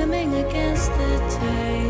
swimming against the tide.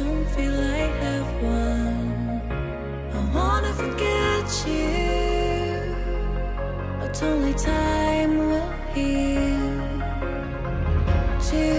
don't feel I have one. I wanna forget you, but only time will heal. Too